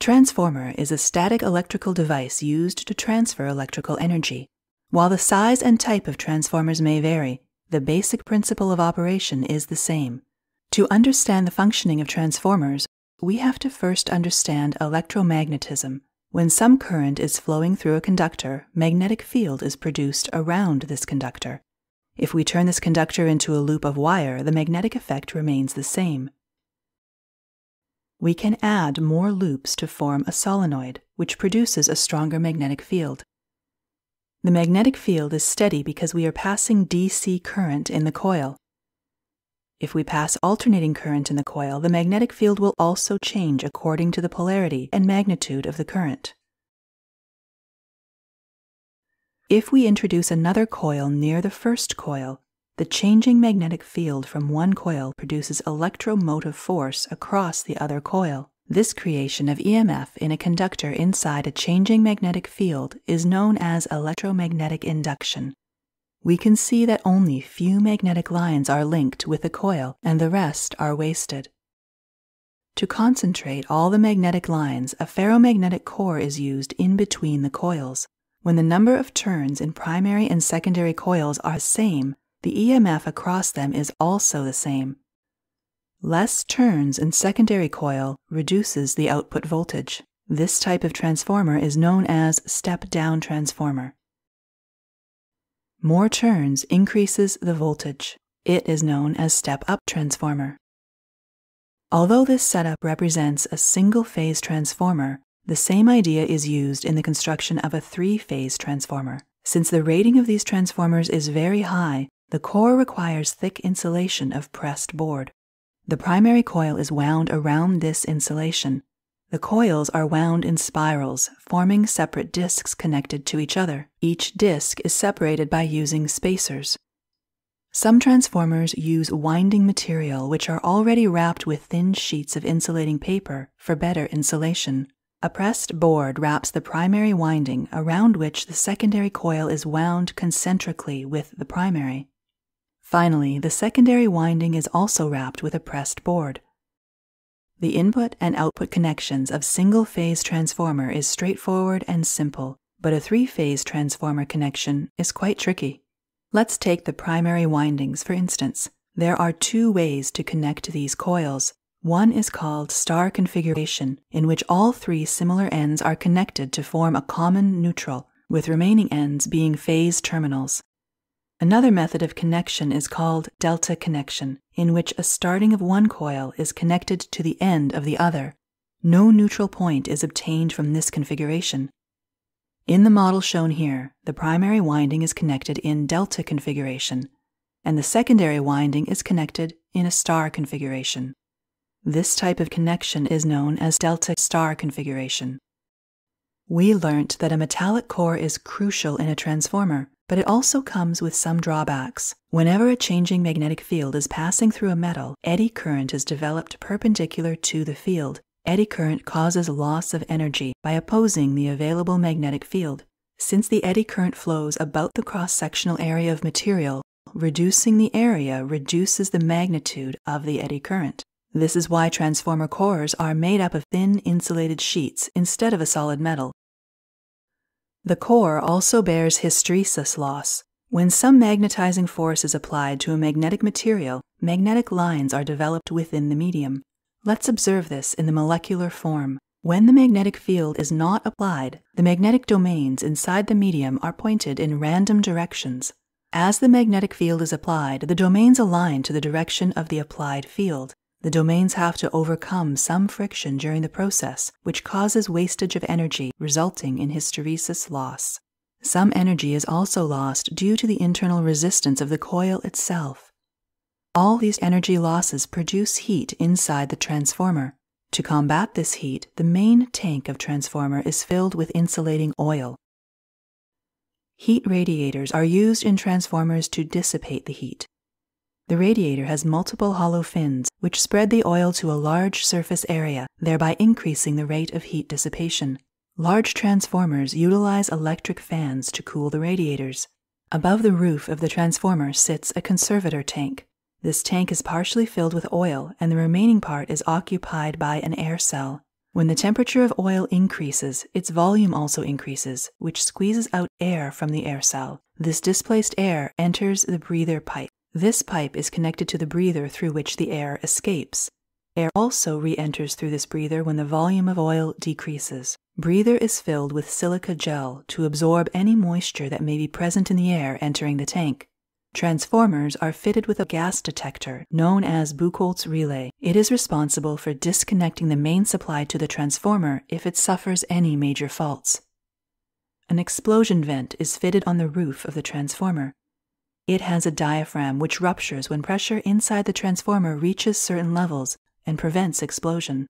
Transformer is a static electrical device used to transfer electrical energy. While the size and type of transformers may vary, the basic principle of operation is the same. To understand the functioning of transformers, we have to first understand electromagnetism. When some current is flowing through a conductor, magnetic field is produced around this conductor. If we turn this conductor into a loop of wire, the magnetic effect remains the same. We can add more loops to form a solenoid, which produces a stronger magnetic field. The magnetic field is steady because we are passing DC current in the coil. If we pass alternating current in the coil, the magnetic field will also change according to the polarity and magnitude of the current. If we introduce another coil near the first coil, the changing magnetic field from one coil produces electromotive force across the other coil. This creation of EMF in a conductor inside a changing magnetic field is known as electromagnetic induction. We can see that only few magnetic lines are linked with the coil and the rest are wasted. To concentrate all the magnetic lines, a ferromagnetic core is used in between the coils. When the number of turns in primary and secondary coils are the same, the EMF across them is also the same. Less turns in secondary coil reduces the output voltage. This type of transformer is known as step-down transformer. More turns increases the voltage. It is known as step-up transformer. Although this setup represents a single-phase transformer, the same idea is used in the construction of a three-phase transformer. Since the rating of these transformers is very high, the core requires thick insulation of pressed board. The primary coil is wound around this insulation. The coils are wound in spirals, forming separate discs connected to each other. Each disc is separated by using spacers. Some transformers use winding material which are already wrapped with thin sheets of insulating paper for better insulation. A pressed board wraps the primary winding around which the secondary coil is wound concentrically with the primary. Finally, the secondary winding is also wrapped with a pressed board. The input and output connections of single-phase transformer is straightforward and simple, but a three-phase transformer connection is quite tricky. Let's take the primary windings for instance. There are two ways to connect these coils. One is called star configuration, in which all three similar ends are connected to form a common neutral, with remaining ends being phase terminals. Another method of connection is called delta connection, in which a starting of one coil is connected to the end of the other. No neutral point is obtained from this configuration. In the model shown here, the primary winding is connected in delta configuration, and the secondary winding is connected in a star configuration. This type of connection is known as delta star configuration. We learnt that a metallic core is crucial in a transformer but it also comes with some drawbacks. Whenever a changing magnetic field is passing through a metal, eddy current is developed perpendicular to the field. Eddy current causes loss of energy by opposing the available magnetic field. Since the eddy current flows about the cross sectional area of material, reducing the area reduces the magnitude of the eddy current. This is why transformer cores are made up of thin insulated sheets instead of a solid metal. The core also bears hysteresis loss. When some magnetizing force is applied to a magnetic material, magnetic lines are developed within the medium. Let's observe this in the molecular form. When the magnetic field is not applied, the magnetic domains inside the medium are pointed in random directions. As the magnetic field is applied, the domains align to the direction of the applied field the domains have to overcome some friction during the process, which causes wastage of energy, resulting in hysteresis loss. Some energy is also lost due to the internal resistance of the coil itself. All these energy losses produce heat inside the transformer. To combat this heat, the main tank of transformer is filled with insulating oil. Heat radiators are used in transformers to dissipate the heat. The radiator has multiple hollow fins, which spread the oil to a large surface area, thereby increasing the rate of heat dissipation. Large transformers utilize electric fans to cool the radiators. Above the roof of the transformer sits a conservator tank. This tank is partially filled with oil, and the remaining part is occupied by an air cell. When the temperature of oil increases, its volume also increases, which squeezes out air from the air cell. This displaced air enters the breather pipe. This pipe is connected to the breather through which the air escapes. Air also re enters through this breather when the volume of oil decreases. Breather is filled with silica gel to absorb any moisture that may be present in the air entering the tank. Transformers are fitted with a gas detector known as Buchholz relay. It is responsible for disconnecting the main supply to the transformer if it suffers any major faults. An explosion vent is fitted on the roof of the transformer. It has a diaphragm which ruptures when pressure inside the transformer reaches certain levels and prevents explosion.